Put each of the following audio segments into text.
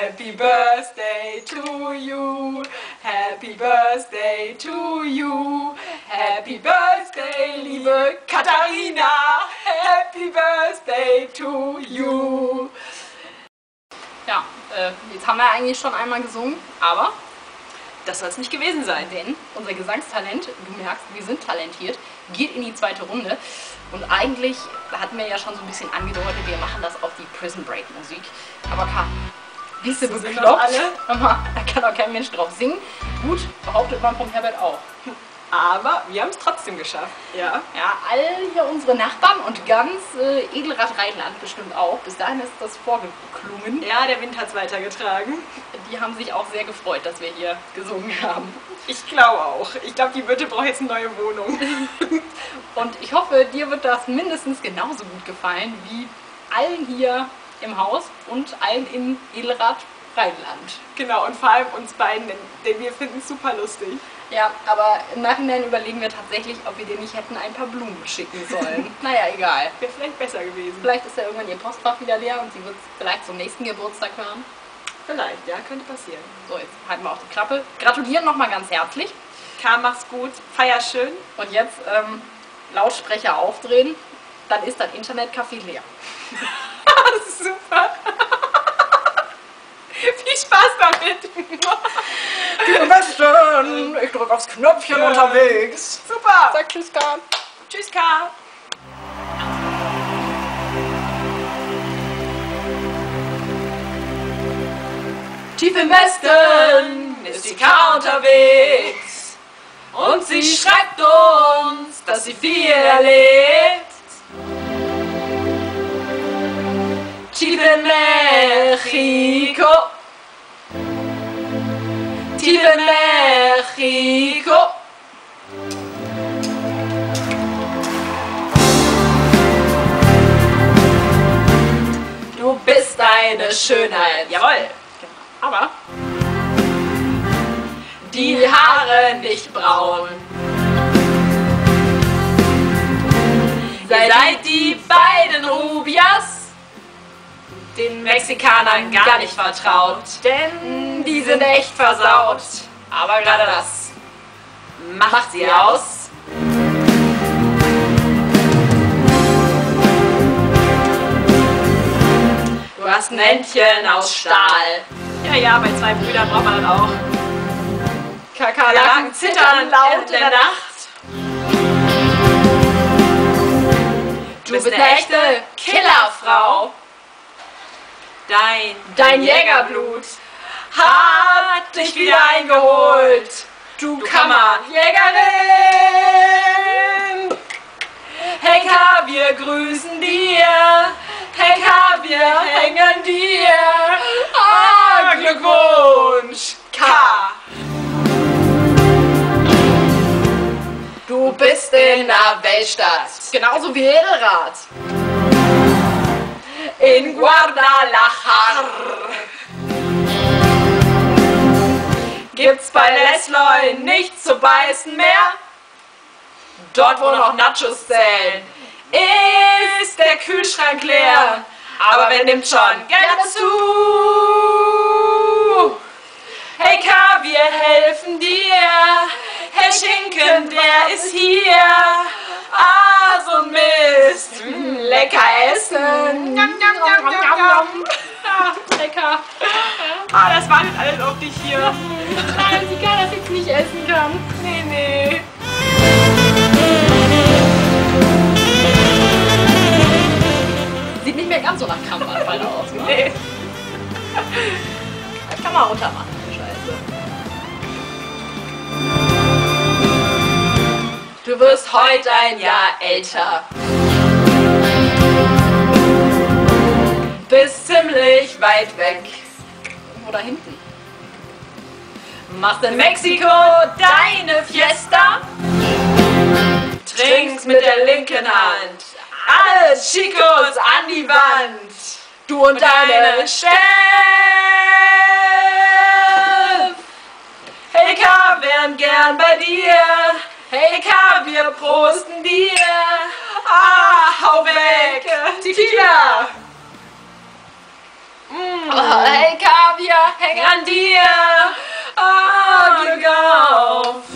Happy Birthday to you. Happy Birthday to you. Happy Birthday, liebe Katharina. Happy Birthday to you. Ja, äh, jetzt haben wir eigentlich schon einmal gesungen, aber Das soll es nicht gewesen sein. denn unser Gesangstalent, du merkst, wir sind talentiert, geht in die zweite Runde. Und eigentlich hatten wir ja schon so ein bisschen angedeutet, wir machen das auf die Prison Break Musik. Aber Karl, bist du So bekloppt? Da kann doch kein Mensch drauf singen. Gut, behauptet man vom Herbert auch. Aber wir haben es trotzdem geschafft. Ja. Ja, all hier unsere Nachbarn und ganz äh, Edelrad Rheinland bestimmt auch. Bis dahin ist das vorgeklungen. Ja, der Wind hat es weitergetragen. Die haben sich auch sehr gefreut, dass wir hier gesungen haben. Ich glaube auch. Ich glaube, die Birte braucht jetzt eine neue Wohnung. Und ich hoffe, dir wird das mindestens genauso gut gefallen wie allen hier im Haus und allen in Edelrad Rheinland. genau, und vor allem uns beiden, denn, denn wir finden es super lustig. Ja, aber im Nachhinein überlegen wir tatsächlich, ob wir dir nicht hätten ein paar Blumen schicken sollen. naja, egal. Wäre vielleicht besser gewesen. Vielleicht ist ja irgendwann ihr Postfach wieder leer und sie wird es vielleicht zum nächsten Geburtstag hören. Vielleicht, ja, könnte passieren. So, jetzt halten wir auch die Klappe. Gratulieren nochmal ganz herzlich. Karl, mach's gut. Feier schön. Und jetzt ähm, Lautsprecher aufdrehen, dann ist das Internetcafé leer. Super. Viel Spaß damit. Liebe Besten, ich drücke aufs Knöpfchen Ja. unterwegs. Super. Sag Tschüss, Karl. Tschüss, Karl. Tief im Westen ist die K unterwegs und sie schreibt uns, dass sie viel erlebt. Tief in Mexiko, tief in Mexiko. Du bist eine Schönheit. Jawohl. Aber Die Haare nicht braun. Ihr seid die beiden Rubias, den Mexikanern gar nicht vertraut, denn die sind echt versaut. Aber gerade das macht sie aus. Du hast ein Händchen aus Stahl. Ja, ja, bei zwei Brüdern braucht man das auch. Kakerlaken zittern laut in der Nacht. Du bist eine echte Killerfrau. Dein, dein Jägerblut hat dich wieder eingeholt. Du Kammerjägerin. Hey K, wir grüßen dir. Hey K, wir hängen dir. Ah, Glückwunsch, K. Du bist in der Weltstadt. genauso wie Edelrad. In Guadalajara. Gibt's bei Lesloy nichts zu beißen mehr? Dort, wo noch Nachos zählen, ist der Kühlschrank leer. Aber wer nimmt schon gerne zu? Hey K, wir helfen dir. Hey Schinken, der ist hier. Ah, so ein Mist. Mm, lecker essen. Wirst heute ein Jahr älter. Bist ziemlich weit weg. Irgendwo da hinten. Machst in Mexiko deine Fiesta. Trinkst mit der linken Hand. Alle Chicos an die Wand. Du und deine Chef. K, wären gern bei dir. Hey K, wir prosten dir. Ah, hau weg. Tequila. Oh, hey Kaviar, häng an dir. Ah, Glück auf.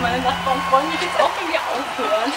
Meine Nachbarn freuen mich jetzt auch, wenn wir aufhören.